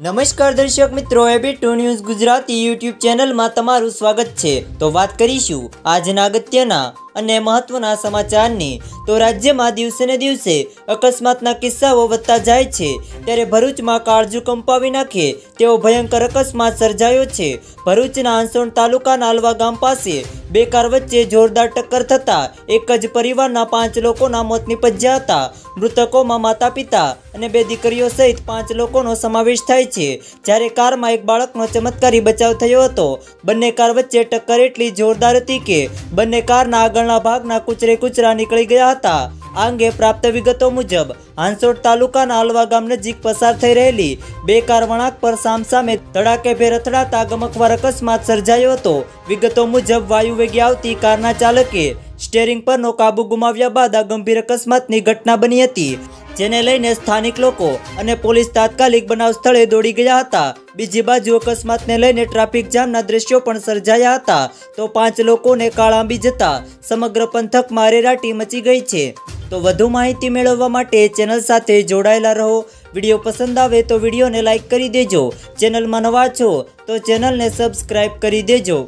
નમસ્કાર દર્શક મિત્રો AB two news Gujarati YouTube ચેનલમાં તમારું સ્વાગત છે. તો વાત કરીશું આજના અગત્યના અને મહત્વના સમાચારની, તો રાજ્યમાં દિવસે ને દિવસે અકસ્માતના કિસ્સાઓ વધતા જાય છે. ત્યારે ભરૂચમાં કાળજુ કંપાવી નાખે તેવો ભયંકર અકસ્માત સર્જાયો છે. ભરૂચના આંસોણ તાલુકાના આલવા ગામ પાસે બે કાર વચ્ચે જોરદાર ટક્કર થતા એક જ પરિવારના પાંચ લોકોના મોત નિપજ્યા હતા. મૃતકોમાં માતા પિતા અને બે દીકરીઓ સહિત પાંચ લોકોનો સમાવેશ થાય છે. જ્યારે કારમાં એક બાળકનો ચમત્કારી બચાવ થયો હતો. બંને કાર વચ્ચે ટક્કર એટલી જોરદાર હતી કે બંને કારના આગળના ભાગના કૂચરે કૂચરા નીકળી ગયા હતા આ અંગે પ્રાપ્ત વિગતો મુજબ હાંસોડ તાલુકાના આલવા ગામ નજીક પસાર થઈ રહેલી બે કાર વળાંક પર સામસામે ધડાકેભેર અથડાતા ગમકવાર અકસ્માત સર્જાયો હતો વિગતો મુજબ વાયુ વેગે આવતી કારના ચાલકે સ્ટેરિંગ પરનો કાબુ ગુમાવ્યા બાદ આ ગંભીર અકસ્માતની ઘટના બની હતી જેને લઈને સ્થાનિક લોકો અને પોલીસ તાત્કાલિક બનાવ સ્થળે દોડી ગયા હતા. બીજી બાજુ અકસ્માતને લઈને ટ્રાફિક જામના દ્રશ્યો પણ સર્જાયા હતા. તો પાંચ લોકોને કાળાંબી જતા સમગ્ર પંથકમાં રેરાટી મચી ગઈ છે. તો વધુ માહિતી મેળવવા માટે ચેનલ સાથે જોડાયેલા રહો. વીડિયો પસંદ આવે તો વિડીયોને લાઇક કરી દેજો. ચેનલમાં નવા છો તો ચેનલને સબસ્ક્રાઈબ કરી દેજો.